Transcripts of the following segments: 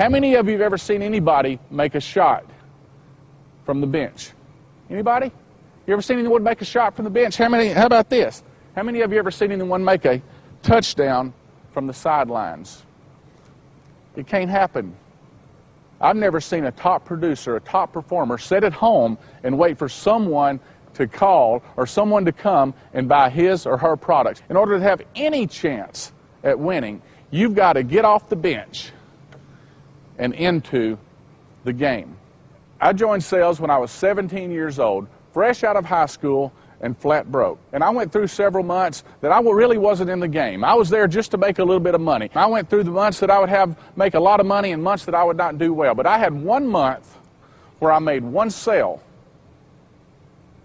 How many of you have ever seen anybody make a shot from the bench? Anybody? You ever seen anyone make a shot from the bench? How many? How about this? How many of you ever seen anyone make a touchdown from the sidelines? It can't happen. I've never seen a top producer, a top performer sit at home and wait for someone to call or someone to come and buy his or her products. In order to have any chance at winning, you've got to get off the bench and into the game. I joined sales when I was 17 years old, fresh out of high school and flat broke. And I went through several months that I really wasn't in the game. I was there just to make a little bit of money. I went through the months that I would have make a lot of money and months that I would not do well. But I had one month where I made one sale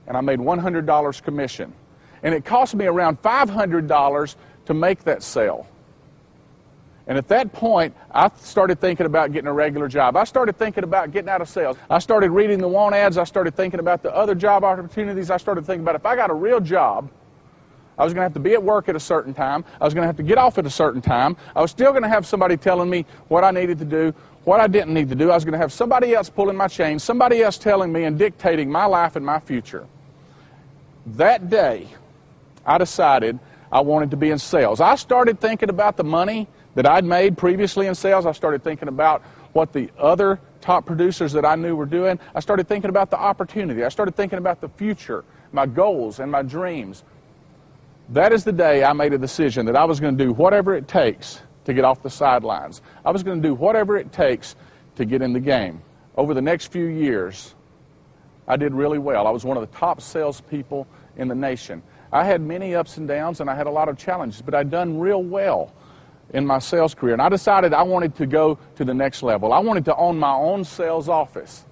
and I made $100 commission. And it cost me around $500 to make that sale. And at that point, I started thinking about getting a regular job. I started thinking about getting out of sales. I started reading the want ads. I started thinking about the other job opportunities. I started thinking about if I got a real job, I was going to have to be at work at a certain time. I was going to have to get off at a certain time. I was still going to have somebody telling me what I needed to do, what I didn't need to do. I was going to have somebody else pulling my chain, somebody else telling me and dictating my life and my future. That day, I decided I wanted to be in sales. I started thinking about the money that I'd made previously in sales. I started thinking about what the other top producers that I knew were doing. I started thinking about the opportunity. I started thinking about the future, my goals and my dreams. That is the day I made a decision that I was going to do whatever it takes to get off the sidelines. I was going to do whatever it takes to get in the game. Over the next few years, I did really well. I was one of the top salespeople in the nation. I had many ups and downs and I had a lot of challenges, but I'd done real well in my sales career. And I decided I wanted to go to the next level. I wanted to own my own sales office.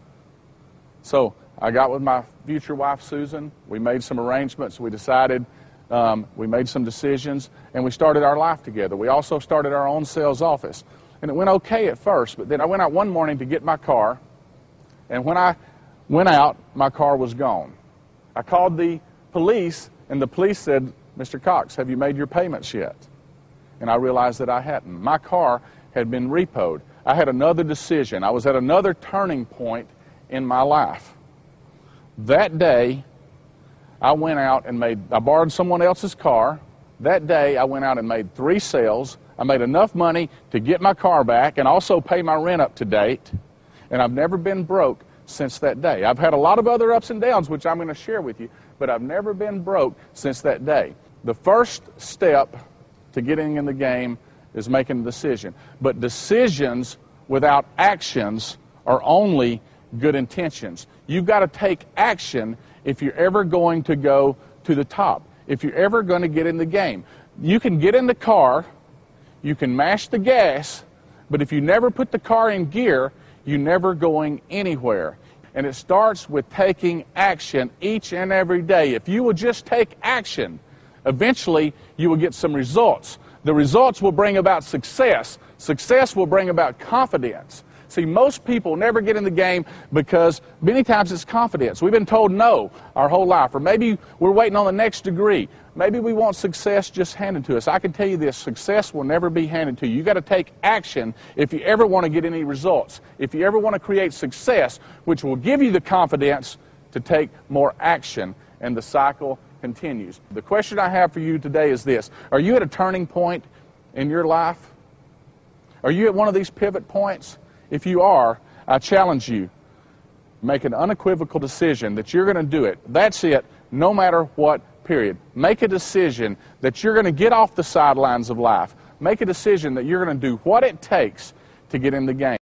So I got with my future wife, Susan. We made some arrangements. We decided, um, we made some decisions, and we started our life together. We also started our own sales office. And it went okay at first, but then I went out one morning to get my car, and when I went out, my car was gone. I called the police, and the police said, Mr. Cox, have you made your payments yet? And I realized that I hadn't. My car had been repoed. I had another decision. I was at another turning point in my life. That day, I went out and made, I borrowed someone else's car. That day, I went out and made three sales. I made enough money to get my car back and also pay my rent up to date. And I've never been broke since that day. I've had a lot of other ups and downs, which I'm going to share with you, but I've never been broke since that day. The first step to getting in the game is making a decision. But decisions without actions are only good intentions. You've got to take action if you're ever going to go to the top, if you're ever going to get in the game. You can get in the car, you can mash the gas, but if you never put the car in gear, you're never going anywhere. And it starts with taking action each and every day. If you will just take action, eventually you will get some results. The results will bring about success. Success will bring about confidence. See, most people never get in the game because many times it's confidence. We've been told no our whole life, or maybe we're waiting on the next degree. Maybe we want success just handed to us. I can tell you this success will never be handed to you. You've got to take action if you ever want to get any results. If you ever want to create success, which will give you the confidence to take more action, and the cycle continues. The question I have for you today is this Are you at a turning point in your life? Are you at one of these pivot points? If you are, I challenge you make an unequivocal decision that you're going to do it. That's it, no matter what, period. Make a decision that you're going to get off the sidelines of life. Make a decision that you're going to do what it takes to get in the game.